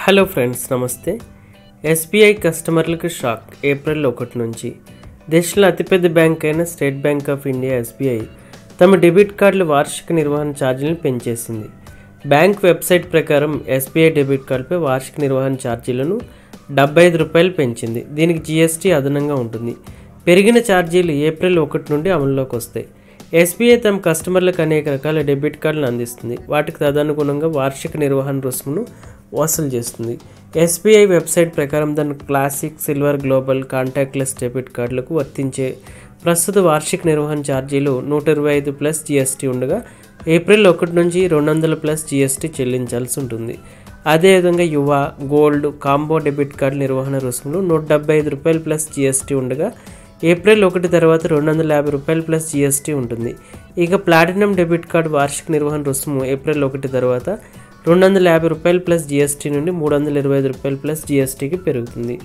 Hello friends నమస్తే. SBI కస్టమర్లకు shock. April ఒకటి నుంచి దేశంలో అతిపెద్ద బ్యాంక్ అయిన State Bank of India SBI తమ డెబిట్ కార్డుల వార్షిక నిర్వహణ ఛార్జీలను పెంచేసింది. బ్యాంక్ వెబ్సైట్ ప్రకారం ఎస్బీఐ డెబిట్ కార్డుపై వార్షిక నిర్వహణ ఛార్జీలను డెబ్బై ఐదు రూపాయలు పెంచింది. దీనికి జీఎస్టీ అదనంగా ఉంటుంది. పెరిగిన ఛార్జీలు ఏప్రిల్ ఒకటి నుండి అమల్లోకి వస్తాయి. ఎస్బీఐ తమ కస్టమర్లకు అనేక రకాల డెబిట్ కార్డులను అందిస్తుంది. వాటికి తదనుగుణంగా వార్షిక నిర్వహణ రుసుమును వసూలు చేస్తుంది. ఎస్బీఐ వెబ్సైట్ ప్రకారం దాని classic silver global contactless debit కార్డులకు వర్తించే ప్రస్తుత వార్షిక నిర్వహణ ఛార్జీలు నూట ఇరవై ఐదు ప్లస్ జీఎస్టీ ఉండగా ఏప్రిల్ ఒకటి నుంచి రెండు వందల ప్లస్ జీఎస్టీ చెల్లించాల్సి ఉంటుంది. అదేవిధంగా యువ గోల్డ్ కాంబో డెబిట్ కార్డు నిర్వహణ రుసుములు నూట డెబ్బై ఐదు రూపాయలు ప్లస్ జీఎస్టీ ఉండగా ఏప్రిల్ ఒకటి తర్వాత రెండు వందల యాభై రూపాయలు ప్లస్ జీఎస్టీ ఉంటుంది. ఇక ప్లాటినం డెబిట్ కార్డు వార్షిక నిర్వహణ రుసుము ఏప్రిల్ ఒకటి తర్వాత రెండు వందల యాభై రూపాయలు ప్లస్ జీఎస్టీ నుండి మూడు వందల ఇరవై ఐదు రూపాయలు ప్లస్ జీఎస్టీకి పెరుగుతుంది.